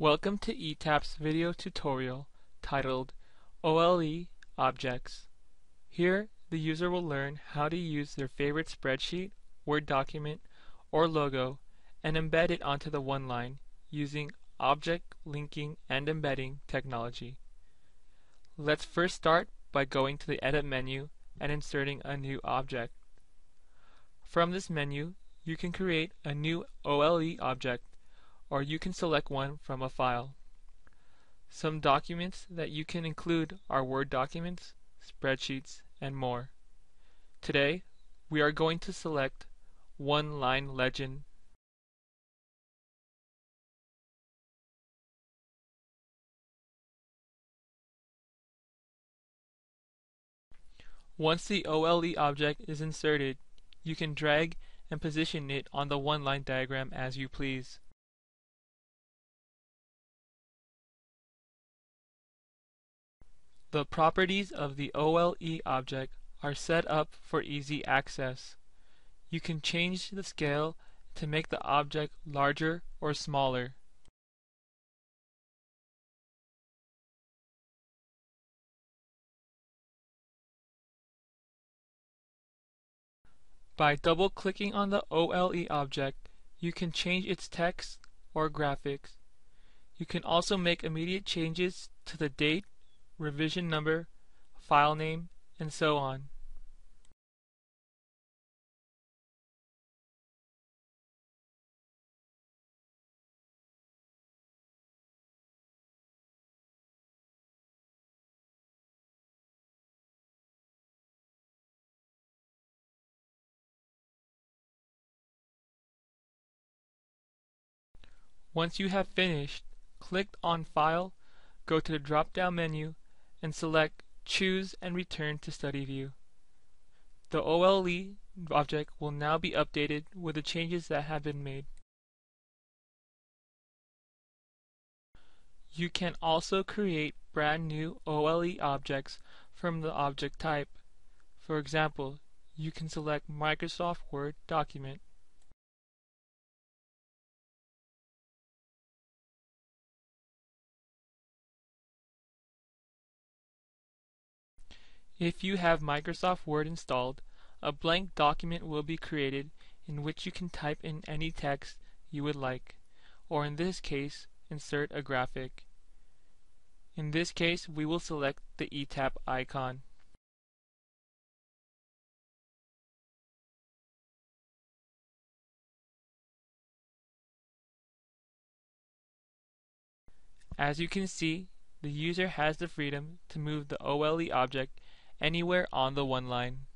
Welcome to ETAP's video tutorial titled OLE Objects. Here, the user will learn how to use their favorite spreadsheet, Word document, or logo and embed it onto the OneLine using object linking and embedding technology. Let's first start by going to the Edit menu and inserting a new object. From this menu, you can create a new OLE object or you can select one from a file. Some documents that you can include are Word documents, spreadsheets, and more. Today, we are going to select one line legend. Once the OLE object is inserted, you can drag and position it on the one line diagram as you please. The properties of the OLE object are set up for easy access. You can change the scale to make the object larger or smaller. By double-clicking on the OLE object, you can change its text or graphics. You can also make immediate changes to the date revision number, file name, and so on. Once you have finished, click on File, go to the drop-down menu, and select Close and Return to Study View. The OLE object will now be updated with the changes that have been made. You can also create brand new OLE objects from the object type. For example, you can select Microsoft Word document. If you have Microsoft Word installed, a blank document will be created in which you can type in any text you would like, or in this case, insert a graphic. In this case, we will select the ETAP icon. As you can see, the user has the freedom to move the OLE object anywhere on the OneLine.